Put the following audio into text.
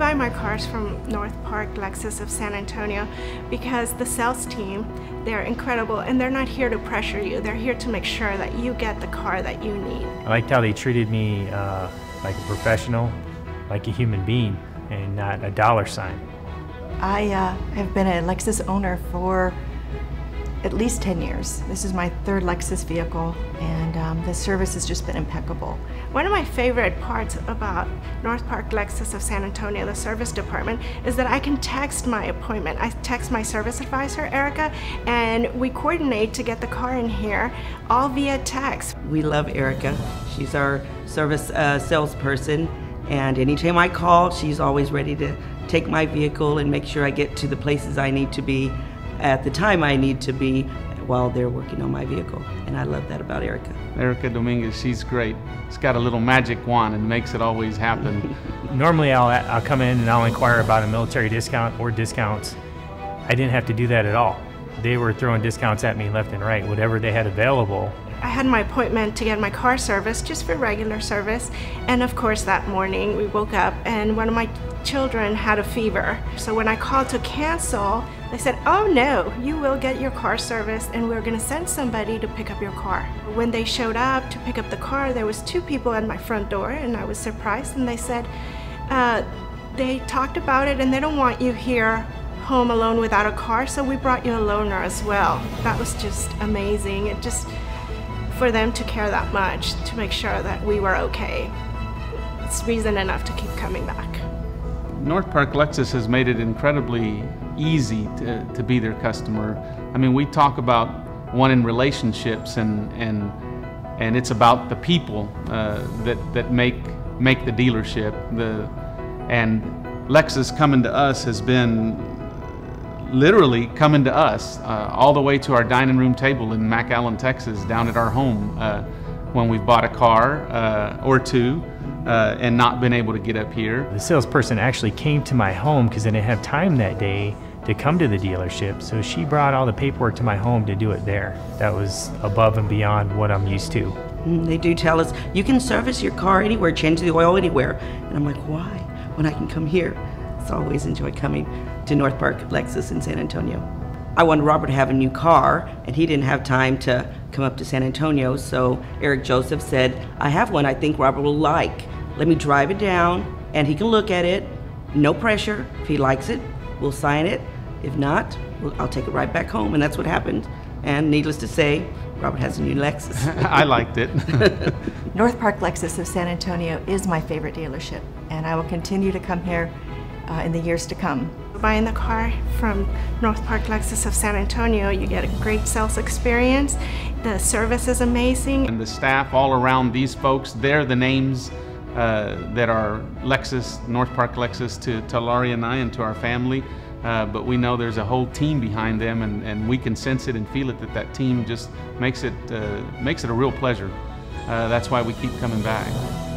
buy my cars from North Park Lexus of San Antonio because the sales team, they're incredible and they're not here to pressure you. They're here to make sure that you get the car that you need. I liked how they treated me uh, like a professional, like a human being, and not a dollar sign. I uh, have been a Lexus owner for at least 10 years. This is my third Lexus vehicle, and um, the service has just been impeccable. One of my favorite parts about North Park Lexus of San Antonio, the service department, is that I can text my appointment. I text my service advisor, Erica, and we coordinate to get the car in here, all via text. We love Erica. She's our service uh, salesperson, and anytime I call, she's always ready to take my vehicle and make sure I get to the places I need to be at the time I need to be while they're working on my vehicle. And I love that about Erica. Erica Dominguez, she's great. She's got a little magic wand and makes it always happen. Normally I'll, I'll come in and I'll inquire about a military discount or discounts. I didn't have to do that at all. They were throwing discounts at me left and right, whatever they had available. I had my appointment to get my car serviced just for regular service. And of course, that morning we woke up and one of my children had a fever. So when I called to cancel, they said, oh no, you will get your car serviced and we're gonna send somebody to pick up your car. When they showed up to pick up the car, there was two people at my front door and I was surprised and they said, uh, they talked about it and they don't want you here home alone without a car, so we brought you a loaner as well. That was just amazing. It just, for them to care that much to make sure that we were okay. It's reason enough to keep coming back. North Park Lexus has made it incredibly easy to, to be their customer. I mean, we talk about wanting relationships and, and, and it's about the people uh, that, that make, make the dealership. The, and Lexus coming to us has been literally coming to us uh, all the way to our dining room table in McAllen, Texas, down at our home uh, when we've bought a car uh, or two. Uh, and not been able to get up here. The salesperson actually came to my home because I didn't have time that day to come to the dealership. So she brought all the paperwork to my home to do it there. That was above and beyond what I'm used to. Mm, they do tell us you can service your car anywhere, change the oil anywhere. And I'm like, why? When I can come here. So I always enjoy coming to North Park Lexus in San Antonio. I wanted Robert to have a new car, and he didn't have time to come up to San Antonio, so Eric Joseph said, I have one I think Robert will like. Let me drive it down, and he can look at it. No pressure. If he likes it, we'll sign it. If not, we'll, I'll take it right back home, and that's what happened. And needless to say, Robert has a new Lexus. I liked it. North Park Lexus of San Antonio is my favorite dealership, and I will continue to come here uh, in the years to come. Buying the car from North Park Lexus of San Antonio, you get a great sales experience. The service is amazing. And the staff all around these folks, they're the names uh, that are Lexus, North Park Lexus to, to Laurie and I and to our family. Uh, but we know there's a whole team behind them and, and we can sense it and feel it that that team just makes it, uh, makes it a real pleasure. Uh, that's why we keep coming back.